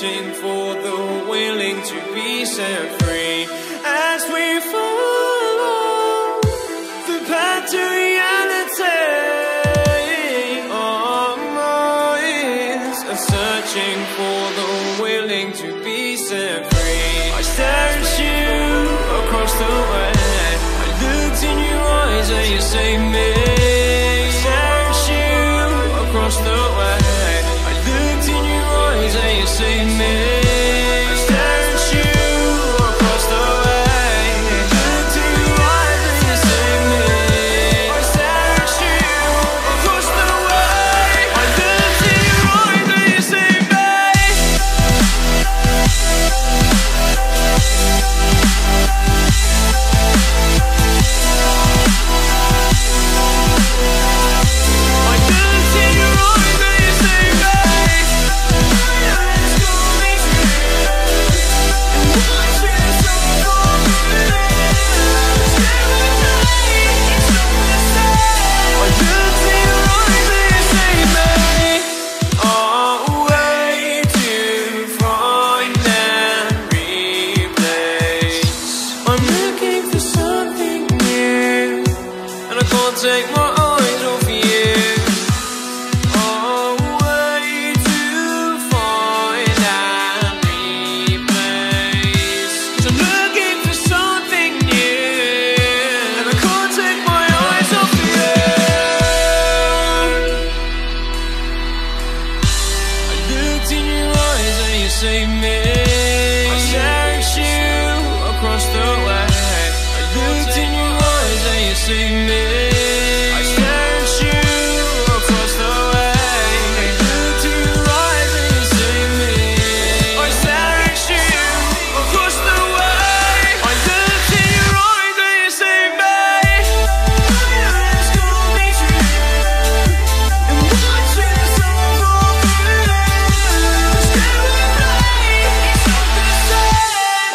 searching for the willing to be set free as we follow the path to reality. Our minds are searching for the willing to be set free.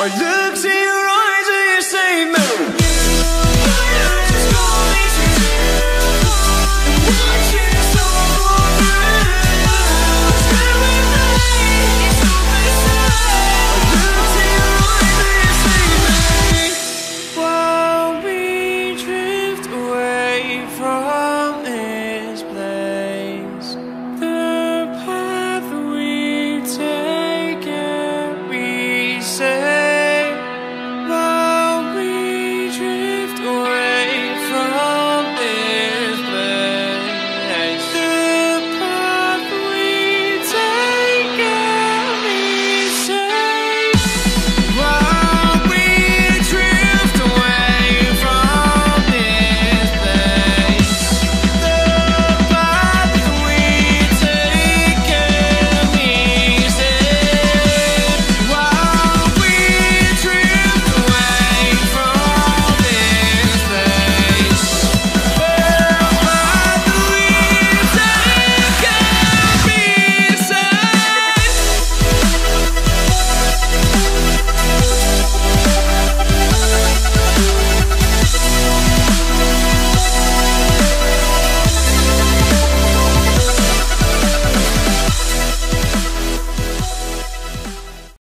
Are you?